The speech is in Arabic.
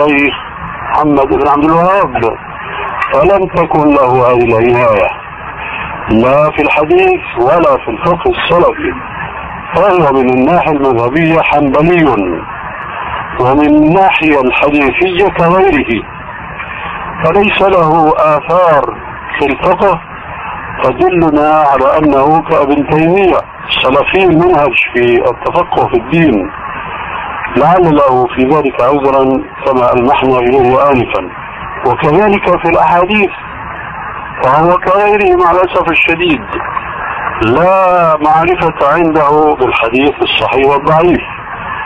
الشيخ محمد بن عبد الوهاب. فلم تكن له هذه العناية لا في الحديث ولا في الفقه السلفي. فهو من الناحية المذهبية حنبلي. ومن الناحية الحديثية كغيره. فليس له آثار في الفقه تدلنا على أنه كابن تيمية سلفي المنهج في التفقه في الدين. لعل له في ذلك عذرا كما ألمحنا إليه آنفا. وكذلك في الأحاديث فهو كغيره مع الأسف الشديد. لا معرفة عنده بالحديث الصحيح والضعيف.